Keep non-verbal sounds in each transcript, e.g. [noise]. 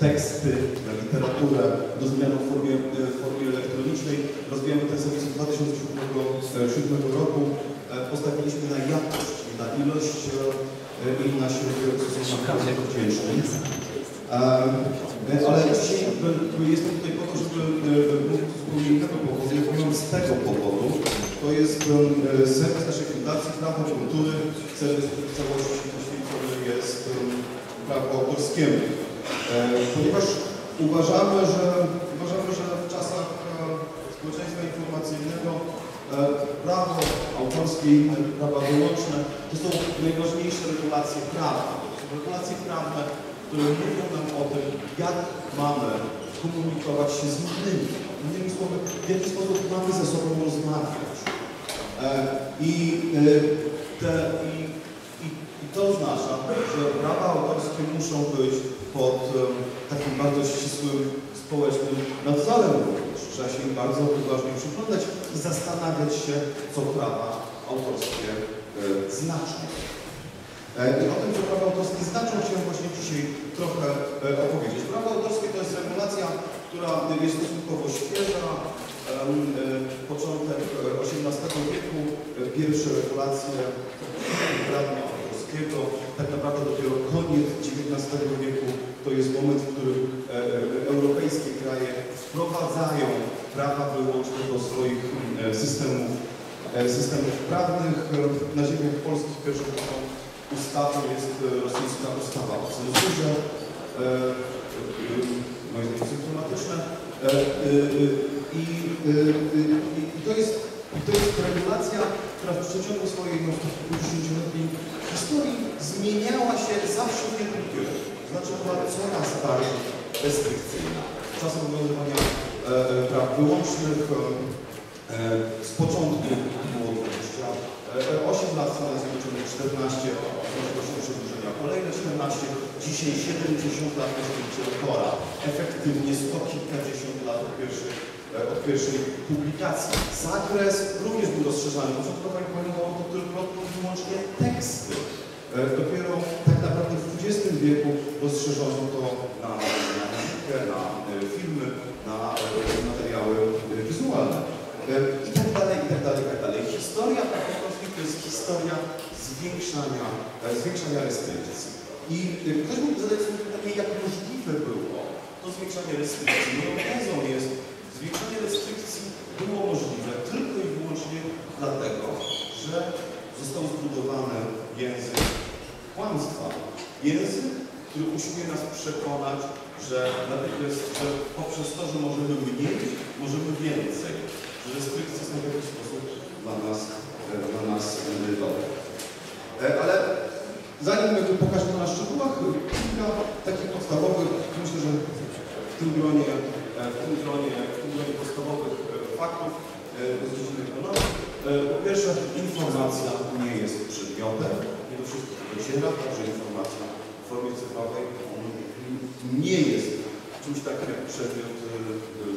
teksty, na literaturę do zmiany w formie, w formie elektronicznej. Rozwijamy ten serwis od 2007 roku. Postawiliśmy na jakość, na ilość i na środki, które są naprawdę wdzięczni. Ale dzisiaj jestem tutaj po to, żeby mówić zupełnie innego powodu. Jak z tego powodu, to jest serwis naszej fundacji Prawo Kultury, serwis, w całości poświęcony jest prawu autorskiemu. Ponieważ uważamy, że, uważamy, że w czasach społeczeństwa informacyjnego prawo autorskie i inne prawa wyłączne to są najważniejsze regulacje prawne. To są regulacje prawne, które mówią nam o tym, jak mamy komunikować się z innymi. Innymi słowy, w jaki sposób mamy ze sobą rozmawiać. I, te, i, i, i to oznacza, że prawa autorskie muszą być pod takim bardzo ścisłym społecznym nadzorem również. Trzeba się im bardzo uważnie przyglądać i zastanawiać się, co prawa autorskie znaczą. I o tym, co prawa autorskie znaczą, chciałem właśnie dzisiaj trochę opowiedzieć. Prawo autorskie to jest regulacja, która jest stosunkowo świeża, początek XVIII wieku, pierwsze regulacje prawa tak naprawdę dopiero koniec XIX wieku to jest moment, w którym europejskie kraje wprowadzają prawa wyłączne do swoich systemów, systemów prawnych. Na ziemiach polskich pierwszą taką ustawą jest rosyjska ustawa o cenzurze, moje. I, i, i to, jest, to jest regulacja, która w przeciągu swojej no, 50-letniej historii zmieniała się zawsze w jednym kierunku. Znaczy była coraz bardziej restrykcyjna. Czasem obowiązywania e, praw wyłącznych e, z początku było 28 lat, w Stanach Zjednoczonych 14, proszę się przedłużenia kolejne 14, dzisiaj 70 lat możliwości autora. Efektywnie sto kilkadziesiąt lat od pierwszej, od pierwszej publikacji. Zakres również był rozszerzany. Początkowo polegało to tylko wyłącznie teksty. Dopiero tak naprawdę w XX wieku rozszerzono to na, muzykę, na filmy, na materiały wizualne. I tak dalej, i tak dalej, i tak dalej. Historia autorskich to jest historia zwiększania, zwiększania restrykcji. I ktoś mógł zadać sobie pytanie, jak możliwe było to zwiększanie restrykcji. Moją tezą jest, zwiększanie restrykcji było możliwe tylko i wyłącznie dlatego, że został zbudowany język kłamstwa. Język, który usiłuje nas przekonać, że natychmiast, że poprzez to, że możemy mniej, możemy więcej, że restrykcje są w jakiś sposób dla nas, dla nas dobre. Ale zanim pokażę to na szczegółach, kilka takich podstawowych, myślę, że w tym gronie, w tym gronie, w tym gronie podstawowych faktów z dziedziny ekonomii. Po pierwsze, informacja nie jest przedmiotem, nie do wszystkich dociera, także informacja w formie cyfrowej nie jest czymś takim jak przedmiot,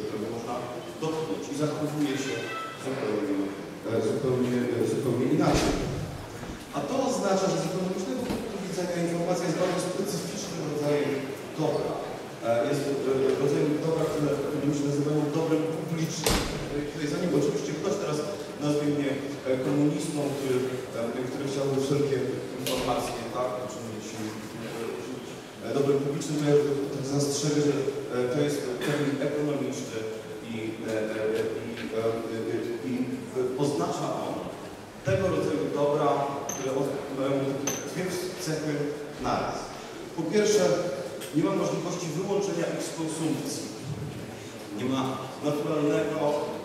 którego można dotknąć i zachowuje się zupełnie, zupełnie, zupełnie inaczej. A to oznacza, że z ekonomicznego punktu widzenia informacja jest bardzo specyficznym rodzajem dobra. Jest rodzajem dobra, które ekonomicznie nazywają dobrem publicznym. Tutaj zanim oczywiście ktoś teraz nazwie mnie komunistą, który, który chciałby wszelkie informacje, tak, uczynić dobrem publicznym, to ja tak zastrzegę, że to jest termin ekonomiczny i, i, i, i oznacza on tego rodzaju dobra, które mają dwie cechy naraz. Po pierwsze, nie ma możliwości wyłączenia ich z konsumpcji. Nie ma naturalnego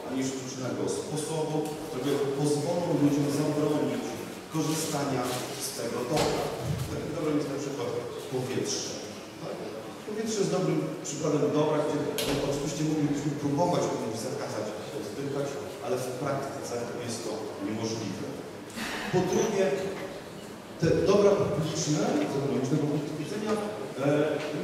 ani sztucznego sposobu, w ludziom zabronić korzystania z tego dobra. Takim dobrem jest na przykład powietrze. Tak? Powietrze jest dobrym przykładem dobra, gdzie no, oczywiście moglibyśmy próbować komuś zakazać oddychać, ale w praktyce jest to niemożliwe. Po drugie, te dobra publiczne, z ekonomicznego punktu widzenia, e,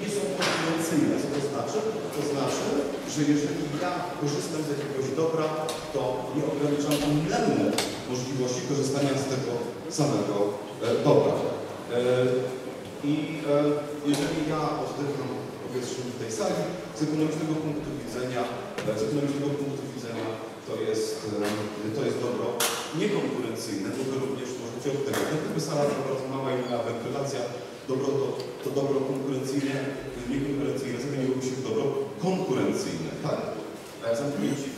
nie są konkurencyjne. Co to znaczy? To znaczy, że jeżeli ja korzystam z jakiegoś dobra, to nie ograniczam innemu możliwości korzystania z tego samego e, dobra. E, I jeżeli ja oddycham powietrzem w tej sali, z ekonomicznego punktu widzenia, z ekonomicznego punktu widzenia to jest, to jest dobro niekonkurencyjne, wy również tego. Gdyby sala była mała i miała wentylacja, dobro to, to dobro konkurencyjne, niekonkurencyjne zamieniłoby się w dobro konkurencyjne, tak? E, Zamknięci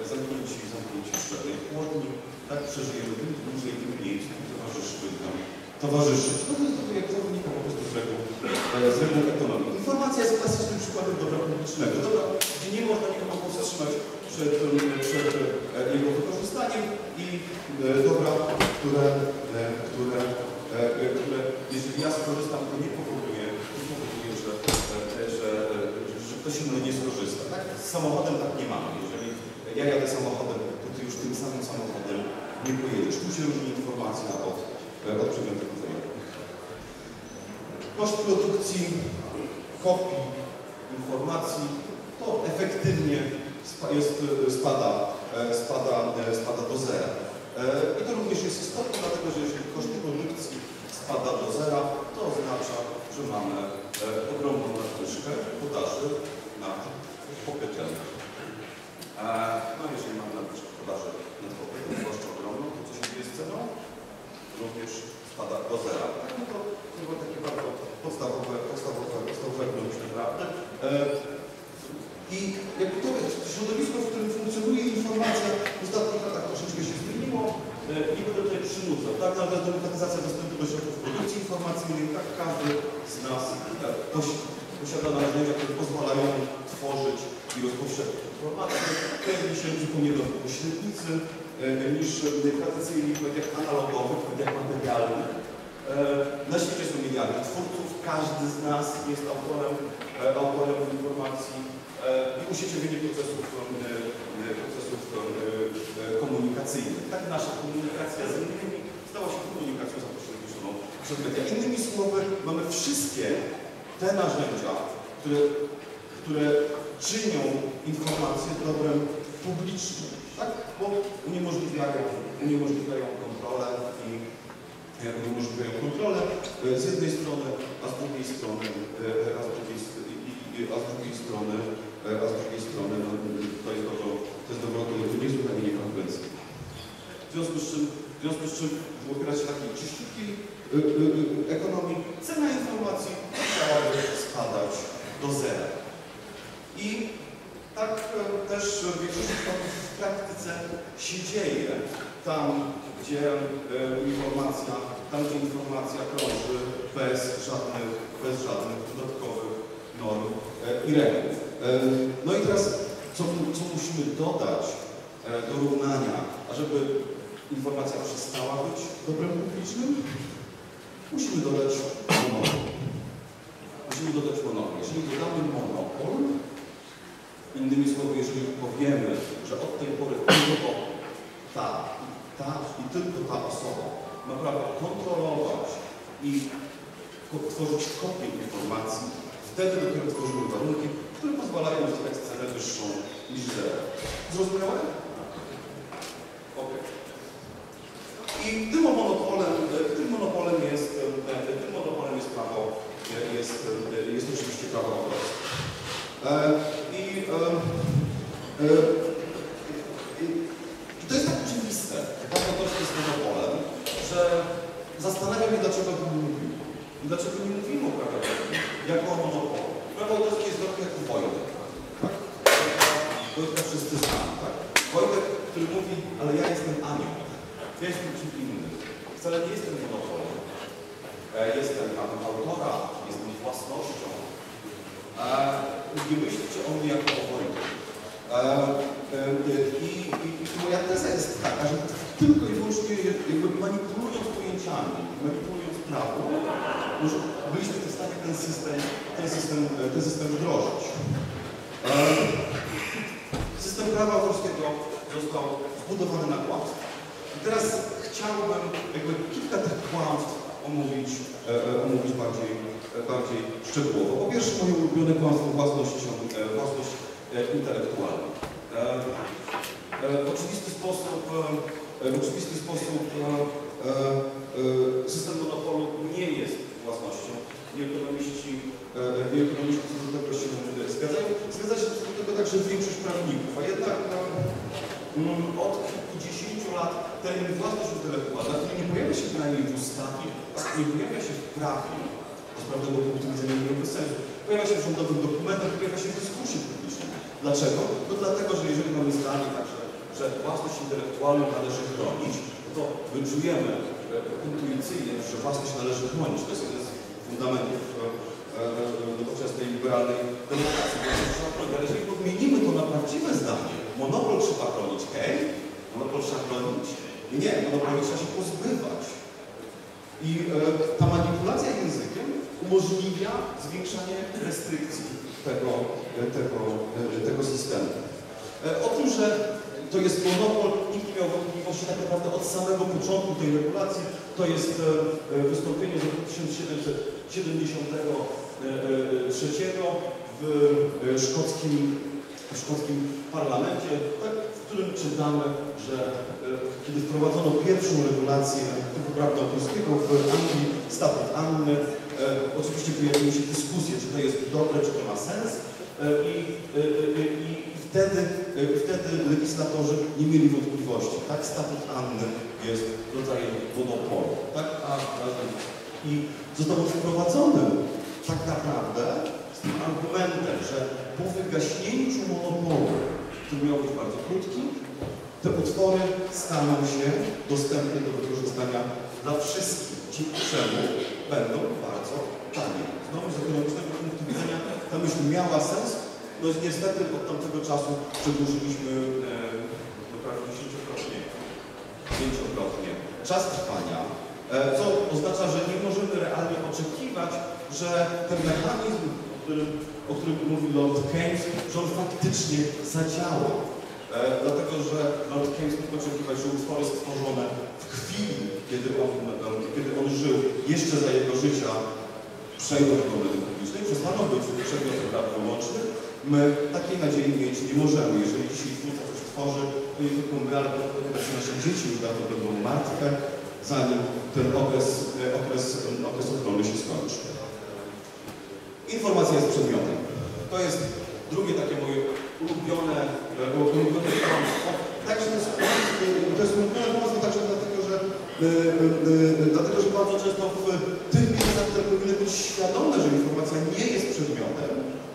e, zamknięci, zamknięci w szklanej chłodni, tak przeżyjemy tym dłużej, tym mniej towarzyszy nam towarzyszyć. No to jest to jak to wynika po prostu z reguł, e, z reguł ekonomii. Informacja jest klasycznym przykładem dobra publicznego. Dobra, gdzie nie można nikogo powstrzymać przed, em, przed e, jego wykorzystaniem i e, dobra, e, e, e, które jeżeli ja skorzystam, to nie powoduje, nie powoduje że, że, że ktoś inny nie skorzysta. Tak? Z samochodem tak nie mamy. Jeżeli ja jadę samochodem, to ty już tym samym samochodem nie pojedziesz. Tu się różni informacja od, od przedmiotu widzenia. Koszt produkcji kopii informacji to efektywnie jest, spada, e, spada, e, spada do zera. E, I to również jest istotne, dlatego że jeżeli koszt produkcji spada do zera, to oznacza, że mamy e, ogromną nadwyżkę podaży na popytem. E, No jeżeli mamy nadwyżkę podaży nad popytem, zwłaszcza ogromną, to co się dzieje z ceną? Również spada do zera. No to, było takie bardzo podstawowe, podstawowe, podstawowe ekonomiczne prawdy. E, I jakby to jest środowisko, w którym funkcjonuje informacja w ostatnich latach troszeczkę się zmieniło. Nie będę tutaj przynudzał. Tak, nawet demokratyzacja dostępu do środków produkcji informacyjnej, tak każdy z nas posi- posiada narzędzia, które pozwalają tworzyć i rozpowszechniać informacje. Pojawi się zupełnie pośrednicy e, niż e, tradycyjni w mediach analogowych, w mediach materialnych. E, Na świecie są miliardy twórców, każdy z nas jest autorem, autorem informacji i usieciowienie procesów, procesów komunikacyjnych. Tak nasza komunikacja z innymi stała się przez. Innymi słowy, mamy wszystkie te narzędzia, które, które czynią informację dobrem publicznym, tak? Bo uniemożliwiają, uniemożliwiają kontrolę i e, uniemożliwiają kontrolę e, z jednej strony, a z drugiej strony, e, a z drugiej, a z drugiej strony, a z drugiej strony no, to jest dobro, to jest dobro, niesłychanie niekonkurencyjne. W związku z czym, w związku z czym w operacji takiej czyściutkiej y, y, y, ekonomii cena informacji musiałaby spadać do zera. I tak e, też w większości przypadków w praktyce się dzieje. Tam, gdzie e, informacja, tam, gdzie informacja krąży bez żadnych, bez żadnych dodatkowych norm e, i reguł. No i teraz, co, co musimy dodać do równania, ażeby informacja przestała być dobrem publicznym? Musimy dodać monopol. Musimy dodać monopol. Jeżeli dodamy monopol, innymi słowy, jeżeli powiemy, że od tej pory tylko ta, ta i tylko ta osoba ma prawo kontrolować i tworzyć kopię informacji, wtedy dopiero tworzymy warunki, które pozwalają uzyskać cenę wyższą niż zero. Zrozumiałe? Okej. I tym monopolem, e, tym monopolem jest, e, tym monopolem jest prawo, e, jest, e, jest oczywiście prawo autorskie. E, e, e, i, I to jest tak oczywiste, że prawo autorskie jest monopolem, że zastanawia mnie, dlaczego o tym nie mówimy. I dlaczego nie mówimy o prawie autorskim jako o monopolu. Prawo autorskie jest trochę jak Wojtek. Tak? Wojtka wszyscy znamy, tak? Wojtek, który mówi, ale ja jestem anioł. Ja jestem czym innym. Wcale nie jestem monopolem. E, Jestem panem autora, jestem własnością. E, Nie myślcie o mnie jako o Wojtku. E, e, I, i, I moja teza jest taka, że tylko i wyłącznie manipulując pojęciami, manipulując prawo, już byliśmy w stanie ten system, ten system, ten system wdrożyć. E, System prawa polskiego został zbudowany na kłamstwie. I teraz chciałbym jakby kilka tych kłamstw omówić, e, e, omówić bardziej, e, bardziej szczegółowo. Po pierwsze moje ulubione kłamstwo własność, e, własność e, intelektualna. E, e, w oczywisty sposób, e, w oczywisty sposób e, e, e, system monopolu nie jest własnością. I ekonomiści, e, i ekonomiści co do tego się e, zgadzają. Zgadza się co do tego także większość prawników, a jednak e, mm, od kilkudziesięciu lat termin własność intelektualna, który nie pojawia się bynajmniej w ustawie, nie pojawia się w prawie, z prawnego punktu widzenia nie miałby sensu, pojawia się w rządowym dokumentach, pojawia się w dyskusji publicznej. Dlaczego? No dlatego, że jeżeli mamy zdanie także, że własność intelektualną należy chronić, to my czujemy e, intuicyjnie, że własność należy chronić. To jest jeden z fundamentów e, e, nowoczesnej liberalnej demokracji. Ale jeżeli podmienimy to na prawdziwe zdanie, monopol trzeba chronić, hej, monopol trzeba chronić. Nie, monopolu trzeba się pozbywać. I e, ta manipulacja językiem umożliwia zwiększanie restrykcji tego, e, tego, e, tego systemu. E, o tym, że to jest monopol, nikt nie miał wątpliwości tak naprawdę od samego początku tej regulacji. To jest e, e, wystąpienie z roku 1773 w e, szkockim, w szkockim parlamencie, tak, w którym czytamy, że kiedy wprowadzono pierwszą regulację typu prawda polskiego w Anglii, statut Anny, oczywiście pojawiły się dyskusje, czy to jest dobre, czy to ma sens. E, I, e, e, i wtedy, e, wtedy legislatorzy nie mieli wątpliwości. Tak, statut Anny jest rodzajem monopolu. Tak, a, I został wprowadzony tak naprawdę z tym argumentem, że po wygaśnięciu monopolu, który miał być bardzo krótki, te utwory staną się dostępne do wykorzystania dla wszystkich, dzięki czemu będą bardzo tanie. Znowu z ekonomicznego ta myśl miała sens, no niestety od tamtego czasu przedłużyliśmy e, no prawie dziesięciokrotnie, pięciokrotnie. Czas trwania, e, co oznacza, że nie możemy realnie oczekiwać, że ten mechanizm, o którym, o którym mówi Lord Keynes, że on faktycznie zadziała. E, dlatego, że Lord Keynes mógł oczekiwać, że utwory stworzone w chwili, kiedy on, kiedy on żył, jeszcze za jego życia, przejdą do domy publicznej, przestaną być przedmiotem praw wyłącznych. My takiej nadziei mieć nie możemy. Jeżeli dzisiaj twórca coś tworzy, to nie tylko my, ale też nasze dzieci już dawno będą martwe, zanim ten okres, e, okres, okres ochrony się skończy. Informacja jest przedmiotem. To jest drugie takie moje ulubione, e, ulubione kłamstwo. Także to jest, to ulubione kłamstwo także dlatego, że, e, e, dlatego, że bardzo często w tych miejscach, które powinny być świadome, że informacja nie jest przedmiotem,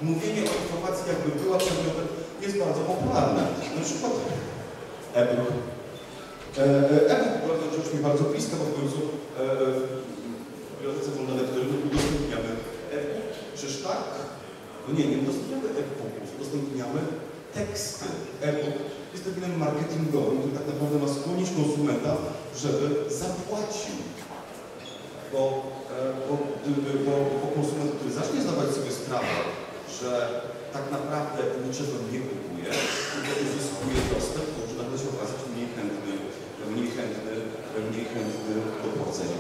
mówienie o informacji jakby była przedmiotem jest bardzo popularne. Na przykład e-book. E, e, E-book bardzo rzecz mi bardzo bliska, bo w końcu e, w bibliotece wolne lektury udostępniamy e-book. Czyż tak? No nie, nie udostępniamy e-booków, udostępniamy teksty. E-book jest terminem marketingowym, który tak naprawdę ma skłonić konsumenta, żeby zapłacił. Bo, e, bo, bo, bo konsument, który zacznie zdawać sobie sprawę, że tak naprawdę niczego nie kupuje, tylko uzyskuje dostęp, to może nagle się okazać mniej chętny, mniej chętny, mniej chętny do płacenia.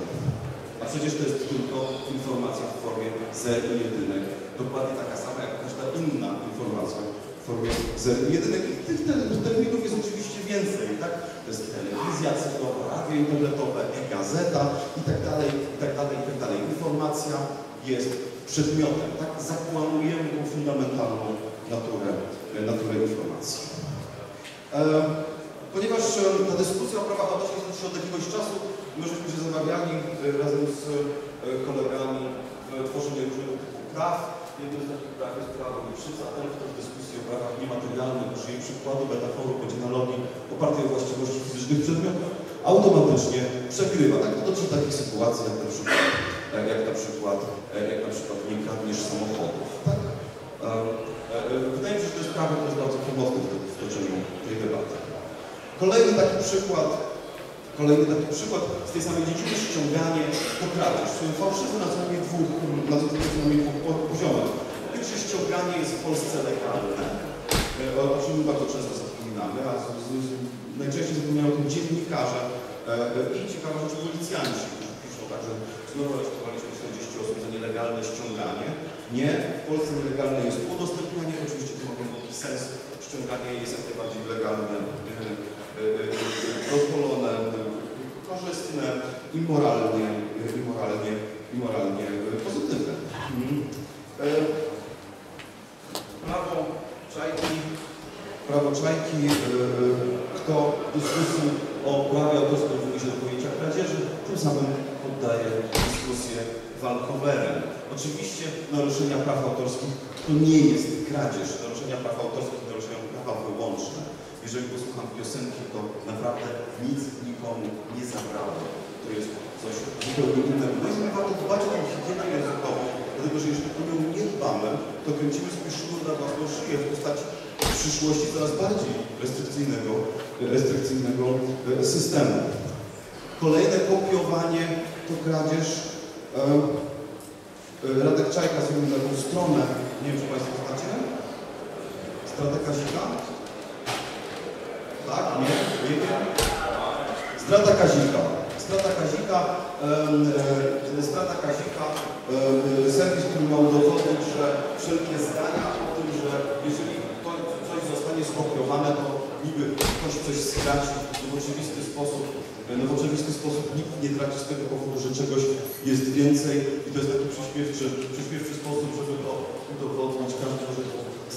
A przecież to jest tylko informacja w formie zer i jedynek, dokładnie taka sama jak każda inna informacja formie zer jedynek. I tych te- terminów jest oczywiście więcej, tak? To jest telewizja cyfrowa, radio internetowe, e-gazeta i tak dalej, i tak dalej, i tak dalej. Informacja jest przedmiotem, tak? Zakłamujemy tą fundamentalną naturę, naturę informacji. E, Ponieważ e, ta dyskusja o prawach autorskich toczy się od jakiegoś czasu, my żeśmy się zamawiali e, razem z e, kolegami w tworzeniu różnego typu praw. Jednym z takich praw jest prawo Wilczyca. Ten, kto w o prawach niematerialnych użyje przykładu, metaforu, bądź analogii opartej o właściwości fizycznych przedmiotów, automatycznie przegrywa. Tak dotyczy takich sytuacji, jak na przykład, e, jak na przykład, e, jak na przykład nie kradniesz samochodów. Tak? E, Wydaje mi się, że to jest prawo, które jest bardzo pomocne w toczeniu tej debaty. Kolejny taki przykład, Kolejny taki przykład z tej samej dziedziny ściąganie to kradzież. Fałszywe na co dwóch, na dwóch po- poziomach. Pierwsze ściąganie jest w Polsce legalne, e, o o czym bardzo często zapominamy, a z, z, z, najczęściej zapominają o tym dziennikarze e, e, i ciekawa rzecz policjanci, którzy piszą tak, że znowu aresztowaliśmy 40 osób za nielegalne ściąganie. Nie, w Polsce nielegalne jest udostępnianie, oczywiście to ma głęboki sens. Ściąganie jest jak najbardziej legalne, dozwolone, korzystne i moralnie, e, i moralnie, i moralnie e, pozytywne. Mhm. E, Prawo czajki, prawo czajki, e, kto w dyskusji o prawie autorskim odwołuje się do pojęcia kradzieży, tym samym poddaje dyskusję walkowerem. Oczywiście naruszenia praw autorskich to nie jest kradzież. Naruszenia praw autorskich to naruszenia prawa wyłączne. Jeżeli posłucham piosenki, to naprawdę nic nikomu nie zabrało. To jest coś zupełnie innego. No i warto dbać o higienę językową, dlatego że jeżeli o nią nie dbamy, to kręcimy sobie sznur na własną szyję w postaci w przyszłości coraz bardziej restrykcyjnego, restrykcyjnego e, systemu. Kolejne kopiowanie to kradzież. E, e, Radek Czajka zrobił taką stronę, nie wiem czy Państwo znacie, Strata Kazika? Tak? Nie? Nie wiem? Strata Kazika. Strata Kazika, e, strata Kazika, em, serwis, który ma udowodnić, że wszelkie zdania o tym, że jeżeli zostanie skopiowane, to niby ktoś coś straci w oczywisty sposób, no w oczywisty sposób nikt nie traci z tego powodu, że czegoś jest więcej i to jest taki przyśpiewczy, przyśpiewczy sposób, żeby to udowodnić. Każdy może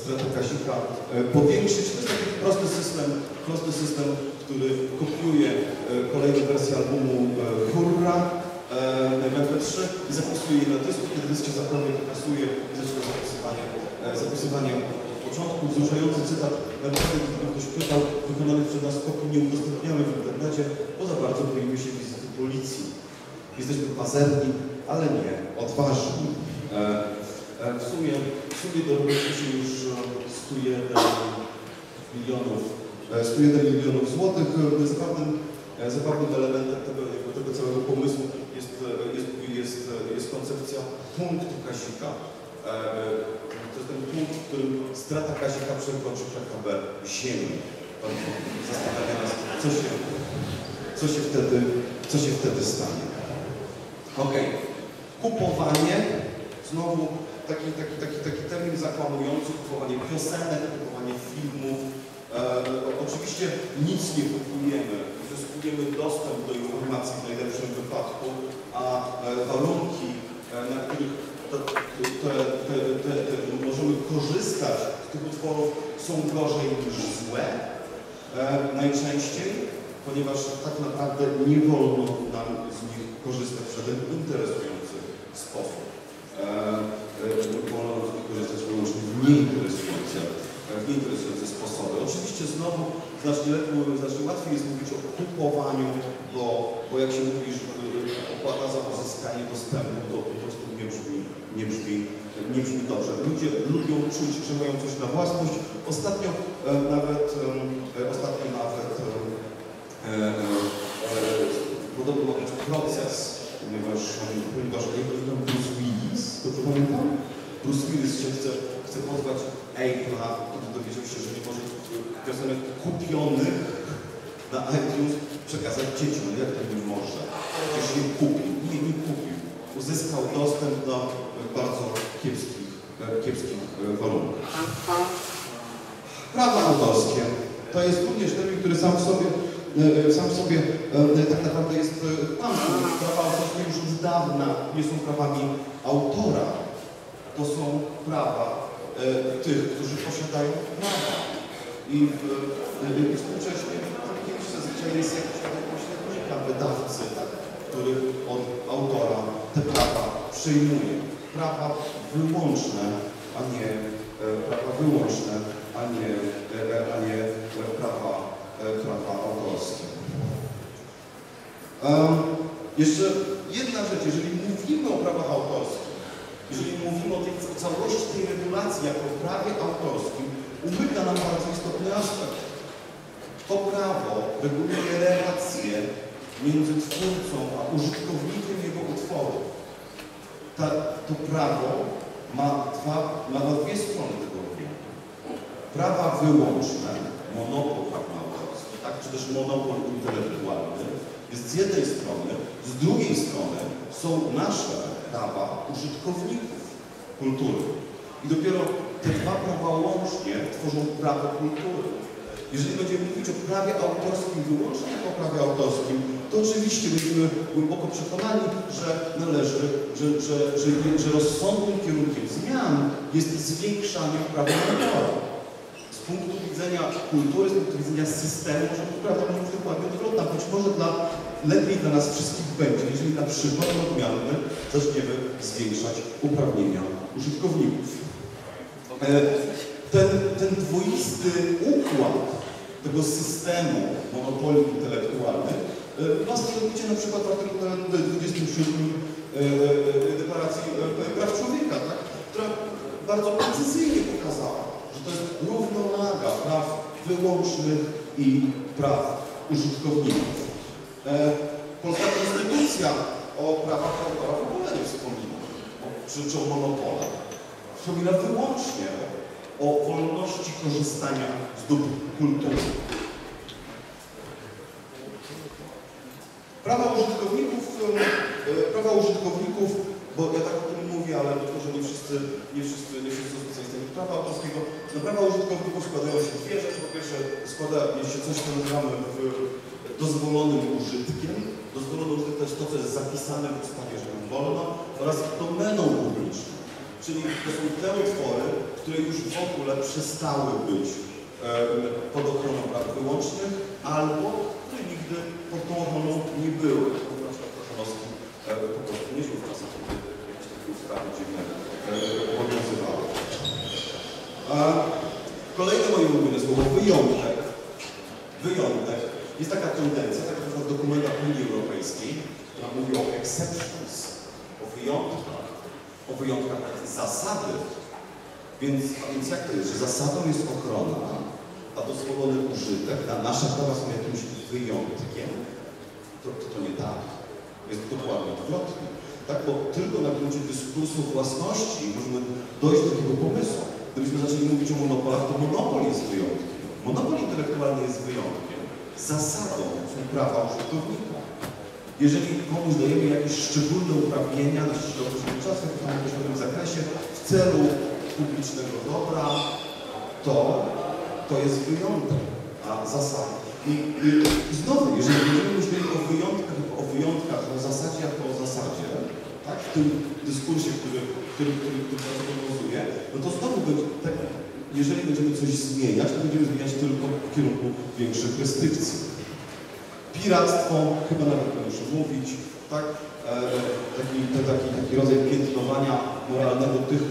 stratę Kasika e, powiększyć. To jest taki prosty system, prosty system, który kopiuje e, kolejne wersje albumu e, Hurra e, w MP3 i zapisuje je na dysku, kiedy dysk się zapomnie, to kasuje i zaczyna zapisywanie, e, zapisywanie początku. Wzruszający cytat, naprawdę gdyby ktoś pytał, wykonanych przez nas kopii nie udostępniamy w internecie, bo za bardzo boimy się wizyty policji. Jesteśmy pazerni, ale nie odważni. E, e, w sumie, w sumie dorobiliśmy się już e, 101 milionów, e, 101 milionów złotych. E, Zabawnym, e, zabawnym elementem tego, tego całego pomysłu jest, e, jest, jest, e, jest koncepcja punktu Kasika. E, Ten punkt, w którym strata Kasika przekroczy PKB Ziemi. Pan Zastanawia nas, co się, co się, wtedy, co się wtedy stanie. Okej. Kupowanie, znowu taki, taki, taki, taki termin zakłamujący, kupowanie piosenek, kupowanie filmów. E, oczywiście nic nie kupujemy, uzyskujemy dostęp do informacji w najlepszym wypadku, a e, warunki, e, na których te, te, te, te, korzystać z tych utworów są gorzej niż złe e, najczęściej, ponieważ tak naprawdę nie wolno nam z nich korzystać w żaden interesujący sposób. E, e, wolno z nich korzystać wyłącznie w nieinteresujące, w nieinteresujące sposoby. Oczywiście znowu znacznie, lepiej, znacznie łatwiej jest mówić o kupowaniu, bo, bo jak się mówi, że e, opłata za uzyskanie dostępu, to po prostu nie brzmi, nie brzmi, nie brzmi dobrze. Ludzie lubią czuć, że mają coś na własność. Ostatnio e, nawet, e, ostatnio nawet e, podobno ma proces, ponieważ, ponieważ nie Bruce Willis, dobrze pamiętam? Bruce Willis się chce, chce pozwać Apple'a, kiedy dowiedział się, że nie może piosenek kupionych na iTunes przekazać dzieciom. Jak to nie może? Przecież je kupił. Nie, nie kupił. Uzyskał dostęp do bardzo kiepskich, e, kiepskich e, warunkach. Prawa autorskie to jest również termin, który sam w sobie, e, sam w sobie tak naprawdę jest kłamstwem. Prawa autorskie już od dawna nie są prawami autora. To są prawa tych, którzy posiadają prawa. I w, współcześnie zazwyczaj jest jakiś jakąś technika wydawcy, który od autora te prawa przyjmuje. Prawa wyłączne, a nie e, prawa wyłączne, a nie, e, a nie e, prawa, e, prawa autorskie. Jeszcze jedna rzecz, jeżeli mówimy o prawach autorskich, jeżeli mówimy o tej o całości tej regulacji jako o prawie autorskim, umyka nam bardzo istotny aspekt. To prawo reguluje relacje między twórcą a użytkownikiem jego utworu. Ta, to prawo ma, dwa, ma dwie strony tego argumentu. Prawa wyłączne, monopol praw autorskich, tak, czy też monopol intelektualny jest z jednej strony, z drugiej strony są nasze prawa użytkowników kultury. I dopiero te dwa prawa łącznie tworzą prawo kultury. Jeżeli będziemy mówić o prawie autorskim wyłącznie o prawie autorskim, to oczywiście będziemy głęboko przekonani, że należy, że, że, że, że rozsądnym kierunkiem zmian jest zwiększanie prawa autora. Z punktu widzenia kultury, z punktu widzenia systemu, że prawda może być dokładnie odwrotna. Być może dla, lepiej dla nas wszystkich będzie, jeżeli na przykład odmianny zaczniemy zwiększać uprawnienia użytkowników. E, ten, ten dwoisty układ tego systemu monopoli intelektualnych e, swoje odbicie na przykład w artykule 27 e, Deklaracji Praw Człowieka, tak? która bardzo precyzyjnie pokazała, że to jest równowaga praw wyłącznych i praw użytkowników. Polska Konstytucja o prawach autora w ogóle nie wspomina, czy, czy o monopolach. Wspomina wyłącznie o wolności korzystania z dóbr kultury. Prawa użytkowników, e, prawa użytkowników, bo ja tak o tym mówię, ale być może nie wszyscy, nie wszyscy, nie wszyscy specjalistami prawa autorskiego. No, prawa użytkowników składają się dwie rzeczy. Po pierwsze składa się coś, co nazywamy dozwolonym użytkiem. Dozwolony użytek to jest to, co jest zapisane w ustawie, że wolno, oraz domeną publiczną. Czyli to są te utwory, które już w ogóle przestały być pod ochroną praw wyłącznych, albo które nigdy pod tą ochroną nie były. Po prostu nie żył w czasach, kiedy jakieś dziwne obowiązywały. Kolejne moje ulubione słowo, wyjątek. Wyjątek. Jest taka tendencja, taka w dokumentach Unii Europejskiej, która mówi o exceptions, o wyjątkach, o wyjątkach zasady. Więc, a więc jak to jest, że zasadą jest ochrona, a dozwolony użytek, a nasze prawa są jakimś wyjątkiem? To, to, to nie tak. Jest dokładnie odwrotnie. Tak, bo tylko na gruncie dyskursu własności możemy dojść do takiego pomysłu. Gdybyśmy zaczęli mówić o monopolach, to monopol jest wyjątkiem. Monopol intelektualny jest wyjątkiem. Zasadą są prawa użytkownika. Jeżeli komuś dajemy jakieś szczególne uprawnienia na ściśle określony czas, w określonym zakresie, w celu publicznego dobra, to to jest wyjątek, a zasada. I, i, znowu, jeżeli będziemy myśleli o wyjątkach, o wyjątkach, o zasadzie jako o zasadzie, tak, w tym dyskursie, który, który, który, który nas obowiązuje, no to znowu będzie, tak, jeżeli będziemy coś zmieniać, to będziemy zmieniać tylko w kierunku większych restrykcji. Piractwo, chyba nawet nie muszę mówić, tak? E, taki, to, taki, taki rodzaj piętnowania moralnego tych,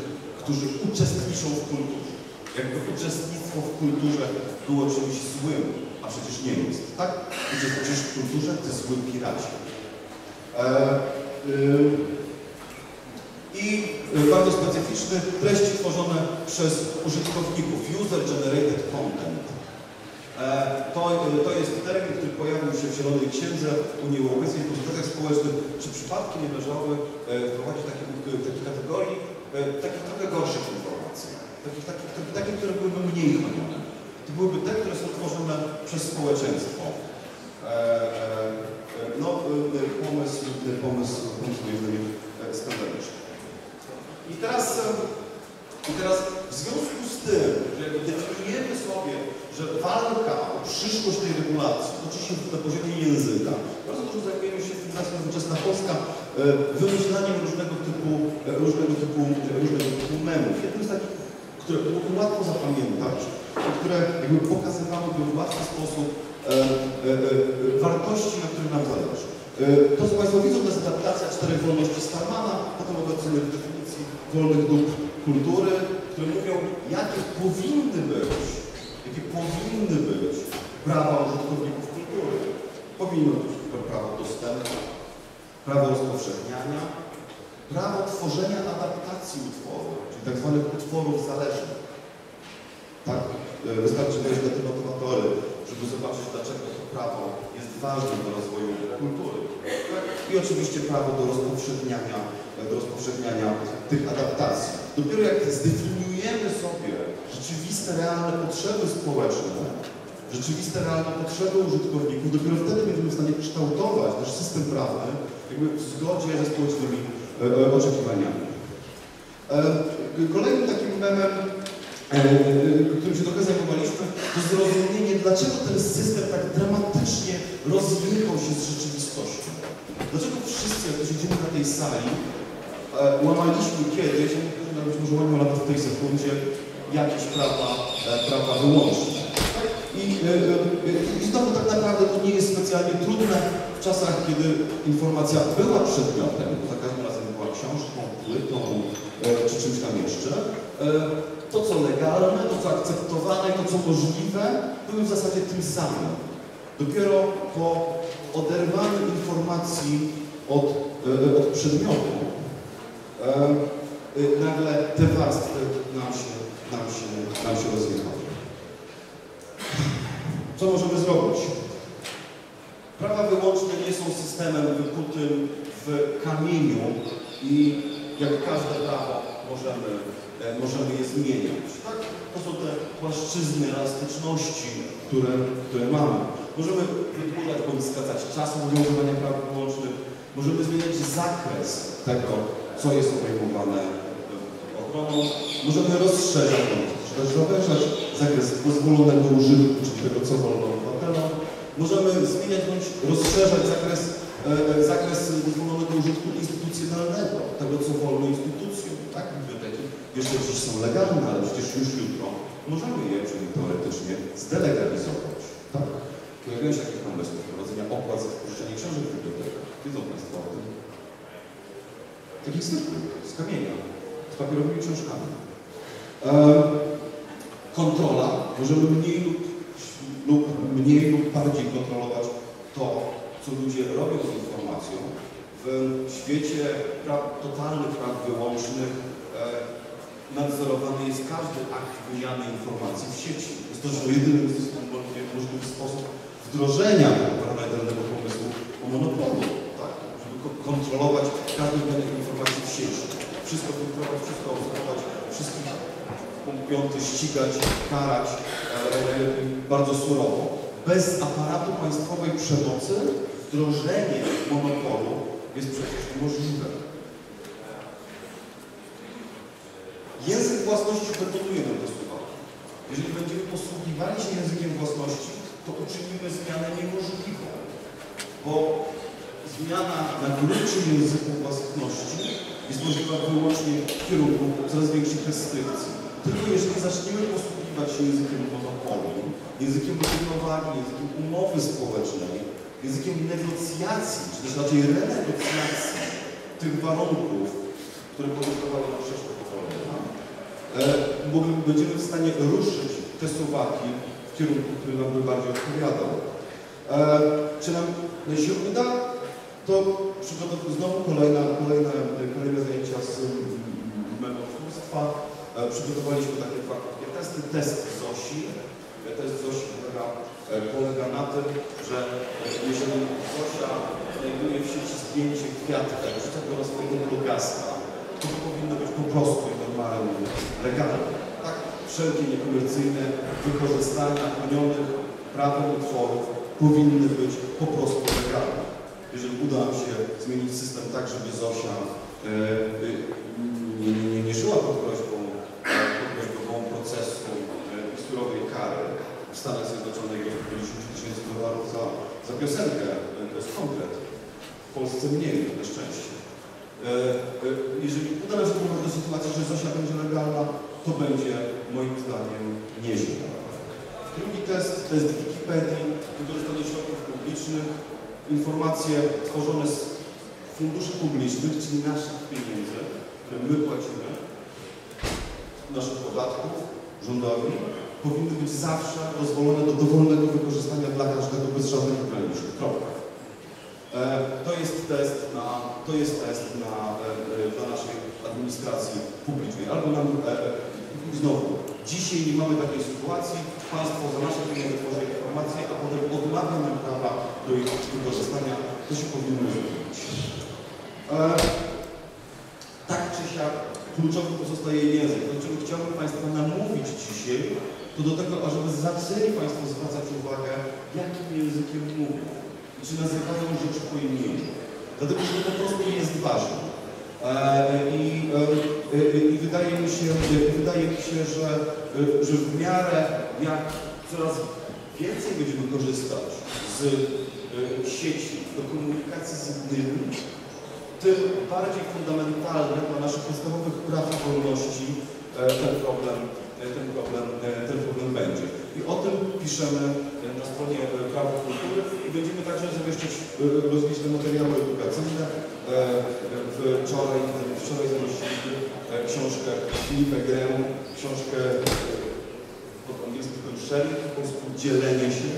którzy uczestniczą w kulturze. Jakby uczestnictwo w kulturze było czymś złym, a przecież nie jest, tak? Uczestniczysz w kulturze, ty zły piraci. E, y, I y, bardzo specyficzny treści tworzone przez użytkowników, user-generated content. E, To, to jest termin, który pojawił się w Zielonej Księdze Unii Europejskiej w konsultacjach społecznych. Czy przypadki nie należały e, wprowadzić takich, takich kategorii, takich trochę gorszych informacji, takich, takich, takich, takich, które byłyby mniej chronione. To byłyby te, które są tworzone przez społeczeństwo. E, e, No, e, pomysł, pomysł, pomysł e, skandaliczny. I teraz, e, I teraz w związku z tym, że definiujemy sobie, że walka o przyszłość tej regulacji toczy się na poziomie języka, dużo zajmujemy się Fundacja Nowoczesna Polska e, wymyślaniem różnego typu, e, różnego typu, różnego typu memów. Jednym z takich, które byłoby łatwo zapamiętać, które jakby pokazywałyby w łatwy sposób e, e, e, wartości, na których nam zależy. E, To, co Państwo widzą, to jest adaptacja czterech wolności Starmana, potem obecnych definicji wolnych dóbr kultury, które mówią, jakie powinny być, jakie powinny być prawa użytkowników kultury. Powinno być prawo dostępu, prawo rozpowszechniania, prawo tworzenia adaptacji utworów, czyli tak zwanych utworów zależnych. Tak, e, wystarczy wejść na te motory, żeby zobaczyć, dlaczego to prawo jest ważny do rozwoju kultury. I oczywiście prawo do rozpowszechniania, do rozpowszechniania tych adaptacji. Dopiero jak zdefiniujemy sobie rzeczywiste, realne potrzeby społeczne, rzeczywiste, realne potrzeby użytkowników, dopiero wtedy będziemy w stanie kształtować nasz system prawny jakby w zgodzie ze społecznymi e, e, oczekiwaniami. E, Kolejnym takim memem, e, którym się trochę zajmowaliśmy, to zrozumienie, dlaczego ten system tak dramatycznie rozjechał się z rzeczywistością. Dlaczego wszyscy, jak siedzimy na tej sali, e, łamaliśmy kiedyś, być może łamią nawet w tej sekundzie, jakieś prawa, e, prawa wyłączne. E, I znowu tak naprawdę to nie jest specjalnie trudne w czasach, kiedy informacja była przedmiotem, za każdym razem była książką, płytą e, czy czymś tam jeszcze. E, To, co legalne, to, co akceptowane, to, co możliwe, były w zasadzie tym samym. Dopiero po oderwaniu informacji od, od przedmiotu nagle te warstwy nam się, nam się, nam się rozjechały. Co możemy zrobić? Prawa wyłączne nie są systemem wykutym w kamieniu i jak każde prawo możemy, e, możemy je zmieniać. Tak? To są te płaszczyzny elastyczności, które, które mamy. Możemy wydłużać bądź skracać czas obowiązywania praw wyłącznych. Możemy zmieniać zakres tego, co jest obejmowane e, ochroną. Możemy rozszerzać bądź też zawężać zakres dozwolonego użytku, czyli tego, co wolno obywatelom. Możemy zmieniać bądź rozszerzać zakres, e, zakres dozwolonego użytku instytucjonalnego, tego, co wolno instytucjom. Tak? Biblioteki jeszcze dziś są legalne, ale przecież już jutro możemy je, czyli teoretycznie, zdelegalizować. Tak? Pojawiają się takie pomysły wprowadzenia opłat za wypożyczenie książek w bibliotekach. Wiedzą Państwo o tym? Takich zwykłych, z kamienia, z papierowymi książkami. E, kontrola, możemy mniej lub, lub mniej lub bardziej kontrolować to, co ludzie robią z informacją. W świecie praw, totalnych praw wyłącznych e, nadzorowany jest każdy akt wymiany informacji w sieci. Jest to jedyny możliwy sposób wdrożenia paradygmatycznego pomysłu o monopolu, tak? żeby ko- kontrolować każdy wymianę informacji w sieci. Wszystko filtrować, wszystko obserwować, wszystkich punkt piąty ścigać, karać e, bardzo surowo. Bez aparatu państwowej przemocy wdrożenie monopolu jest przecież niemożliwe. Język własności betonuje nam te. Jeżeli będziemy posługiwali się językiem własności, to uczynimy zmianę niemożliwą. Bo zmiana na gruncie języku własności jest możliwa wyłącznie w kierunku coraz większych restrykcji. Tylko jeżeli zaczniemy posługiwać się językiem monopolu, językiem równowagi, językiem umowy społecznej, językiem negocjacji, czy też raczej renegocjacji tych warunków, które powodowały na przeszłość e, mogli- będziemy w stanie ruszyć te suwaki w kierunku, który nam by bardziej odpowiadał. E, czy nam się uda? To przygotow- znowu kolejna, kolejne, kolejne zajęcia z menotwórstwa. E, Przygotowaliśmy takie krótkie testy. Test ZOSI. E, Test ZOSI polega, e, polega na tym, że e, jeżeli Zosia znajduje w sieci zdjęcie kwiatka wrzuca go na swojego blogasta, to powinno być po prostu normalnie legalne. Tak? Wszelkie niekomercyjne wykorzystania chronionych prawem utworów powinny być po prostu legalne. Jeżeli uda nam się zmienić system tak, żeby Zosia e, e, nie, nie, nie, nie żyła pod groźbą, e, pod groźbą procesu e, i surowej kary w Stanach Zjednoczonych do 50 tysięcy dolarów za, za piosenkę, to jest konkret. W Polsce mniej, na szczęście. E, e, Jeżeli uda nam się do sytuacji, że Zosia będzie legalna, to będzie moim zdaniem nieźle. Drugi test, test Wikipedii, wykorzystanie środków publicznych, informacje tworzone z funduszy publicznych, czyli naszych pieniędzy, które my płacimy, naszych podatków rządowi, powinny być zawsze dozwolone do dowolnego wykorzystania dla każdego bez żadnych ograniczeń. Kropka. E, To jest test na, to jest test na, e, e, dla naszej administracji publicznej. Albo nam, znowu, dzisiaj nie mamy takiej sytuacji, państwo za nasze pieniądze tworzy informacje, a potem odmawia nam prawa do ich wykorzystania, to się powinno zrobić. Tak czy siak kluczowy pozostaje język. Do czego chciałbym Państwa namówić dzisiaj, to do tego, ażeby zaczęli Państwo zwracać uwagę, jakim językiem mówią i czy nazywają rzeczy po imieniu. Dlatego, że to po prostu jest ważne. E, I, e, e, i wydaje mi się, wydaje mi się że, że w miarę jak coraz więcej będziemy korzystać z e, sieci do komunikacji z innymi, tym bardziej fundamentalny dla naszych podstawowych praw i wolności ten problem, ten problem, e, ten problem będzie. I o tym piszemy e, na stronie e, Prawo Kultury i będziemy także zamieszczać rozliczne materiały edukacyjne. Wczoraj, wczoraj zamieściliśmy książkę Filipa Gremu, książkę pod angielskim sharing, po polsku dzielenie się,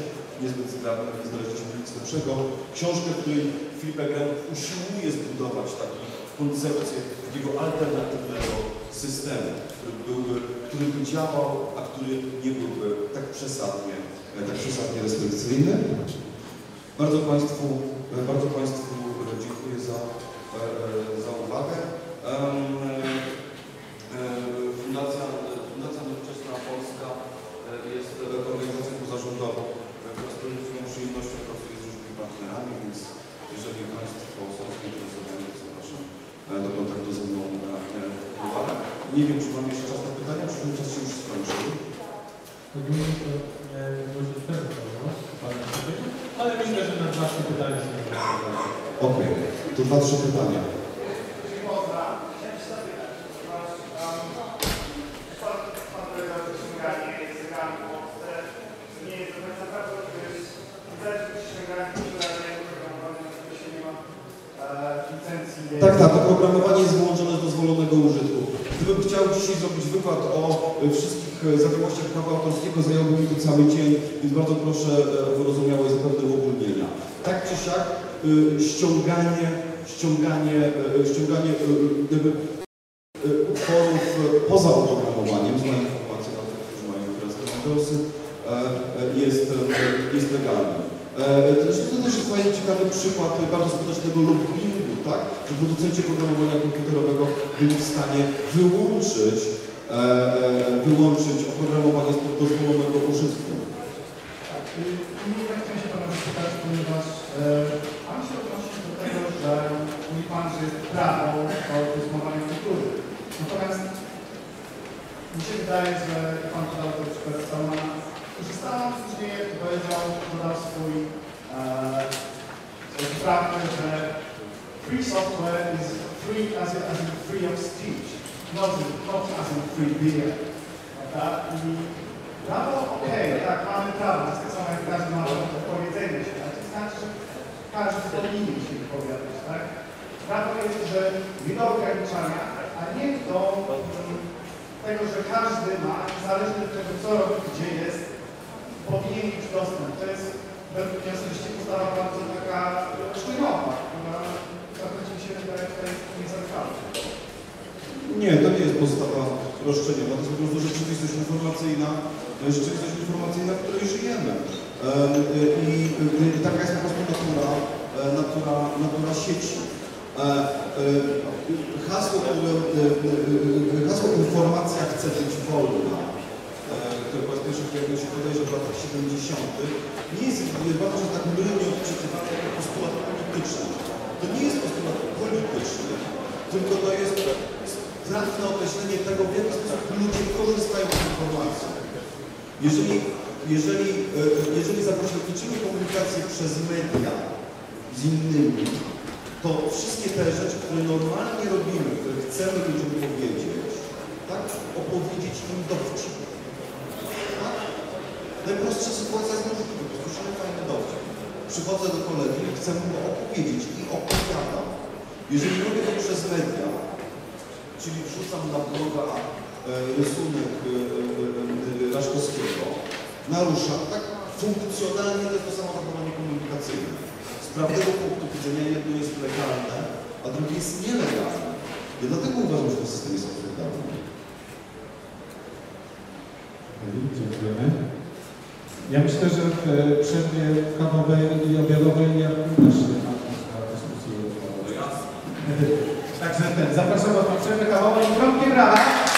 niezbyt zgrabne, nie znaleźliśmy nic lepszego. Książkę, w której Filip Grem usiłuje zbudować taką koncepcję takiego alternatywnego systemu, który, byłby, który by działał, a który nie byłby tak przesadnie, tak przesadnie restrykcyjny. Bardzo Państwu, bardzo Państwu dziękuję za, za uwagę. Fundacja, Fundacja Nowoczesna Polska jest organizacją pozarządową, która z pewną przyjemnością pracuje z różnymi partnerami, więc jeżeli Państwo są zainteresowani, to zapraszam do kontaktu ze mną na uwagę. Nie wiem, czy mam jeszcze czas na pytania, czy ten czas się już skończył. Ogólnie to e, może ten temat, ale myślę, że na nasze pytania się nie Okej, trzy pytania. Tak, tak, oprogramowanie jest wyłączone z dozwolonego użytku. Gdybym chciał dzisiaj zrobić wykład o e, wszystkich e, zawiłościach prawa autorskiego, zająłby mi to cały dzień, więc bardzo proszę e, o wyrozumiałość zapewne uogólnienia. Tak czy siak, ściąganie, ściąganie, e, ściąganie e, jakby, e, utworów poza oprogramowaniem, znam informację na tych, którzy mają teraz te Windowsy, jest, jest legalny. E, Zresztą to też jest fajny, ciekawy przykład bardzo skutecznego lobbingu, tak? Że producenci programowania komputerowego byli w stanie wyłączyć, wyłączyć oprogramowanie z dozwolonego użytku. Tak, nie tak chciałem się Pana zapytać, ponieważ e, Pan się odnosi do tego, że mówi Pan, że jest prawo o rozmowaniu kultury. Natomiast mi się wydaje, że Pan podał to przykład Salmana, korzystałem później, jak powiedział, podał swój e, prawny, że free software is free as in, as in free of speech, not, in- not as in free beer. Prawda? I Prawo, okej, tak, mamy prawo, to tak samo jak każdy ma do powiedzenia się, ale to znaczy, każdy powinien się wypowiadać, tak? Prawo jest, że nie do ograniczania, a nie do tego, że każdy ma, niezależnie od tego, co robi, gdzie jest, powinien mieć dostęp. To jest według mnie osobiście postawa bardzo taka roszczeniowa, która mi się wydaje tutaj niezależna. Nie, to nie jest postawa roszczeniowa, to jest po prostu rzeczywistość informacyjna, rzeczywistość informacyjna, w której żyjemy. Em, I, i taka jest po prostu natura, e, natura, natura sieci. E, Hasło, e, e, hasło informacja chce być wolna, które po raz pierwszy pojawiło się bodajże w latach 70., nie jest bardzo, tak mylnie odczytywane jako postulat polityczny. To nie jest postulat polityczny, tylko to jest trafne określenie tego, w jaki sposób ludzie korzystają z informacji. Jeżeli, jeżeli, jeżeli zapośredniczymy komunikację przez media z innymi, to wszystkie te rzeczy, które normalnie robimy, które chcemy ludziom powiedzieć, tak, opowiedzieć im dowcip. Tak? Najprostsza sytuacja jest możliwa, słyszymy fajny dowcip. Przychodzę do kolegi i chcę mu opowiedzieć i opowiadam. Jeżeli robię to przez media, czyli wrzucam na bloga e, rysunek e, e, e, Raszkowskiego, narusza tak funkcjonalnie to jest to samo zachowanie komunikacyjne. Z prawnego punktu widzenia jedno jest legalne, a drugie jest nielegalne. Ja dlatego uważam, że ten system jest odpowiedzialny. Dziękujemy. Ja myślę, że w e, przerwie kawowej i obiadowej ja też na dyskusję. [laughs] Także ten, zapraszam Was na przerwę kawową i kropkie brawa.